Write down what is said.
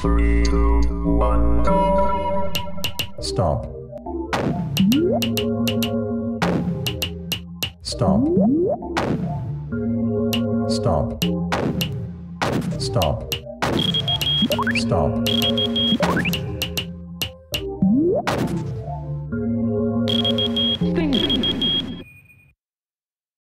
Three, two, one. Stop. Stop. Stop. Stop. Stop.